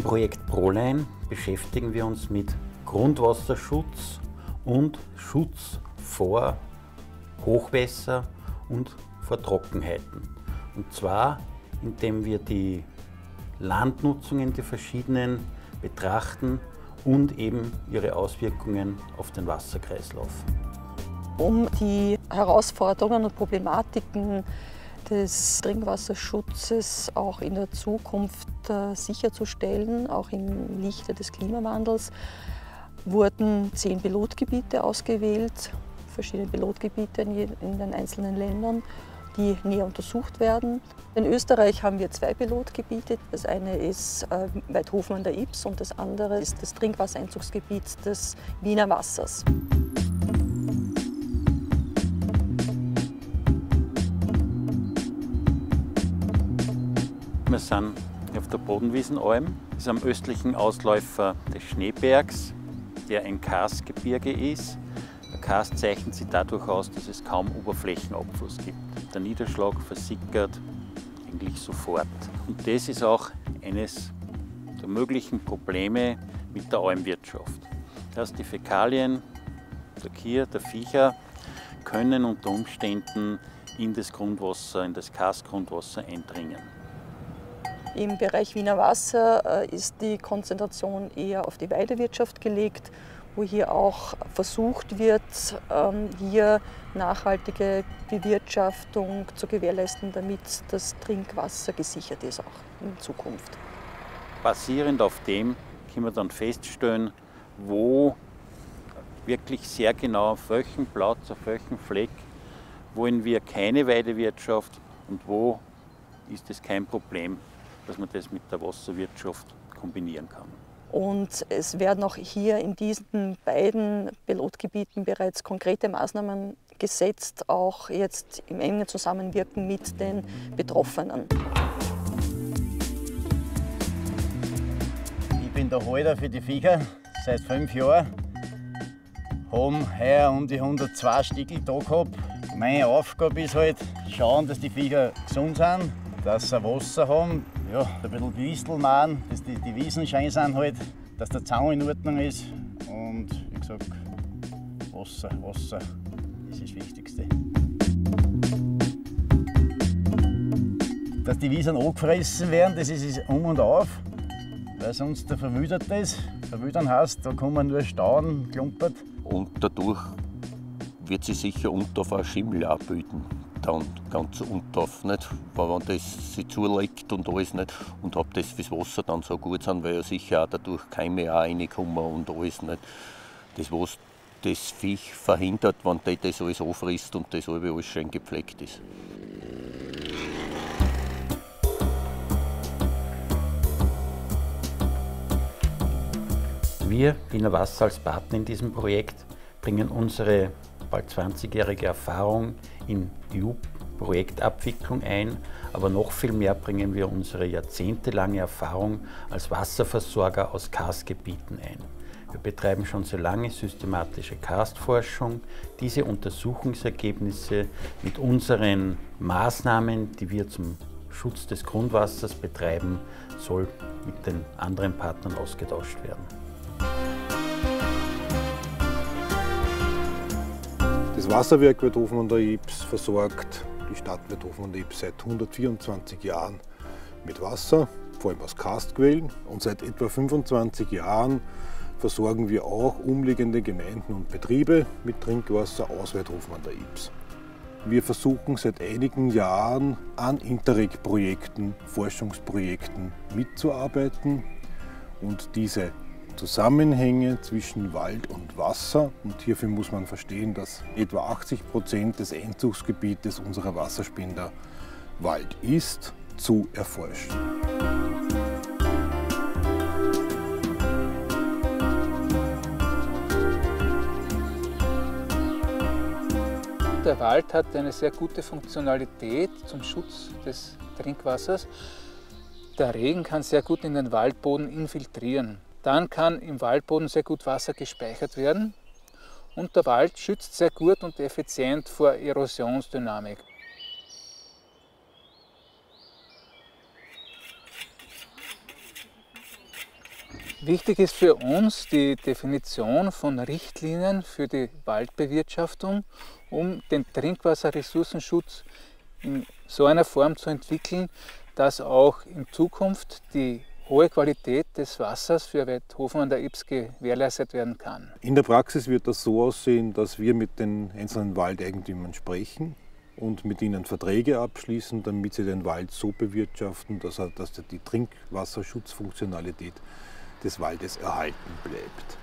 Im Projekt ProLine beschäftigen wir uns mit Grundwasserschutz und Schutz vor Hochwässer und vor Trockenheiten. Und zwar, indem wir die Landnutzungen der verschiedenen betrachten und eben ihre Auswirkungen auf den Wasserkreislauf. Um die Herausforderungen und Problematiken des Trinkwasserschutzes auch in der Zukunft äh, sicherzustellen, auch im Lichte des Klimawandels, wurden zehn Pilotgebiete ausgewählt, verschiedene Pilotgebiete in den einzelnen Ländern, die näher untersucht werden. In Österreich haben wir zwei Pilotgebiete. Das eine ist äh, Weidhofen an der Ips und das andere ist das Trinkwassereinzugsgebiet des Wiener Wassers. Wir sind auf der Bodenwiesenalm, das ist am östlichen Ausläufer des Schneebergs, der ein Karstgebirge ist. Der Karst zeichnet sich dadurch aus, dass es kaum Oberflächenabfluss gibt. Der Niederschlag versickert eigentlich sofort. Und das ist auch eines der möglichen Probleme mit der Almwirtschaft. Dass die Fäkalien der Kier, der Viecher können unter Umständen in das Grundwasser, in das Karstgrundwasser eindringen. Im Bereich Wiener Wasser äh, ist die Konzentration eher auf die Weidewirtschaft gelegt, wo hier auch versucht wird, ähm, hier nachhaltige Bewirtschaftung zu gewährleisten, damit das Trinkwasser gesichert ist auch in Zukunft. Basierend auf dem können wir dann feststellen, wo wirklich sehr genau auf welchem Platz, auf welchem Fleck wollen wir keine Weidewirtschaft und wo ist es kein Problem dass man das mit der Wasserwirtschaft kombinieren kann. Und es werden auch hier in diesen beiden Pilotgebieten bereits konkrete Maßnahmen gesetzt, auch jetzt im engen Zusammenwirken mit den Betroffenen. Ich bin der Halter für die Viecher seit fünf Jahren. Haben heuer um die 102 Stickel da gehabt. Meine Aufgabe ist halt, schauen, dass die Viecher gesund sind, dass sie Wasser haben, ja, ein bisschen Gewistel machen, dass die, die Wiesen schön sind halt, dass der Zaun in Ordnung ist. Und wie gesagt, Wasser, Wasser ist das Wichtigste. Dass die Wiesen angefressen werden, das ist es um und auf, weil sonst der verwildert ist. Verwildern heißt, da kann man nur stauen, klumpert. Und dadurch wird sie sicher unter Schimmel auch bilden dann ganz untauf, nicht? Weil wenn das sich zulegt und alles nicht und ob das fürs Wasser dann so gut sind, weil ja sicher auch dadurch Keime auch reinkommen und alles nicht. Das was das Viech verhindert, wenn der das alles anfrisst und das alles schön gepflegt ist. Wir, Wiener Wasser als Partner in diesem Projekt, bringen unsere bald 20-jährige Erfahrung in EU-Projektabwicklung ein, aber noch viel mehr bringen wir unsere jahrzehntelange Erfahrung als Wasserversorger aus Karstgebieten ein. Wir betreiben schon sehr lange systematische Karstforschung. Diese Untersuchungsergebnisse mit unseren Maßnahmen, die wir zum Schutz des Grundwassers betreiben, soll mit den anderen Partnern ausgetauscht werden. Das Wasserwerk Werthofen an der Ips versorgt die Stadt Werthofen an der Ips seit 124 Jahren mit Wasser, vor allem aus Karstquellen. Und seit etwa 25 Jahren versorgen wir auch umliegende Gemeinden und Betriebe mit Trinkwasser aus Werthofen an der Ips. Wir versuchen seit einigen Jahren an Interreg-Projekten, Forschungsprojekten mitzuarbeiten und diese Zusammenhänge zwischen Wald und Wasser. Und hierfür muss man verstehen, dass etwa 80 Prozent des Einzugsgebietes unserer Wasserspender Wald ist, zu erforschen. Der Wald hat eine sehr gute Funktionalität zum Schutz des Trinkwassers. Der Regen kann sehr gut in den Waldboden infiltrieren. Dann kann im Waldboden sehr gut Wasser gespeichert werden und der Wald schützt sehr gut und effizient vor Erosionsdynamik. Wichtig ist für uns die Definition von Richtlinien für die Waldbewirtschaftung, um den Trinkwasserressourcenschutz in so einer Form zu entwickeln, dass auch in Zukunft die hohe Qualität des Wassers für Weidhofen an der Ips gewährleistet werden kann. In der Praxis wird das so aussehen, dass wir mit den einzelnen Waldeigentümern sprechen und mit ihnen Verträge abschließen, damit sie den Wald so bewirtschaften, dass, er, dass die Trinkwasserschutzfunktionalität des Waldes erhalten bleibt.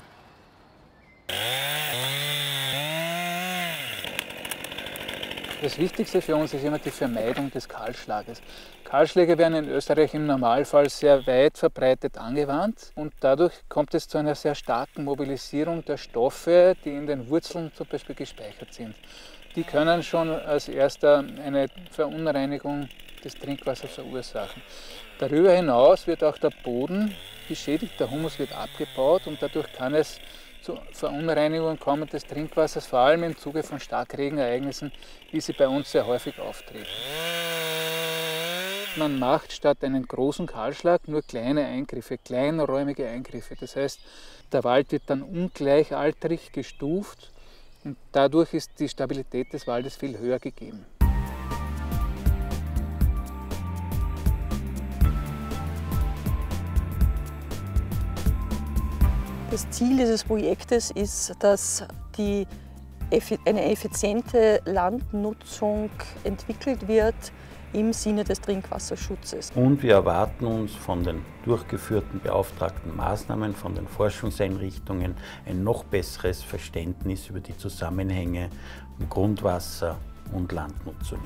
Das Wichtigste für uns ist immer die Vermeidung des Kahlschlages. Kahlschläge werden in Österreich im Normalfall sehr weit verbreitet angewandt und dadurch kommt es zu einer sehr starken Mobilisierung der Stoffe, die in den Wurzeln zum Beispiel gespeichert sind. Die können schon als erster eine Verunreinigung des Trinkwassers verursachen. Darüber hinaus wird auch der Boden geschädigt, der Humus wird abgebaut und dadurch kann es zu Verunreinigungen kommen des Trinkwassers, vor allem im Zuge von Starkregenereignissen, wie sie bei uns sehr häufig auftreten. Man macht statt einen großen Kahlschlag nur kleine Eingriffe, kleinräumige Eingriffe. Das heißt, der Wald wird dann ungleichaltrig gestuft und dadurch ist die Stabilität des Waldes viel höher gegeben. Das Ziel dieses Projektes ist, dass die, eine effiziente Landnutzung entwickelt wird im Sinne des Trinkwasserschutzes. Und wir erwarten uns von den durchgeführten beauftragten Maßnahmen, von den Forschungseinrichtungen ein noch besseres Verständnis über die Zusammenhänge von Grundwasser und Landnutzungen.